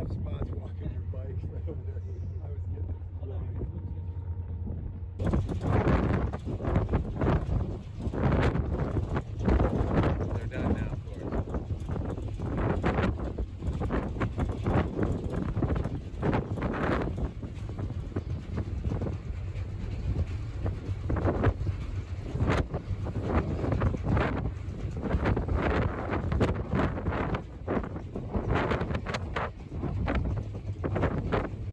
soft spots walking your bike. I was getting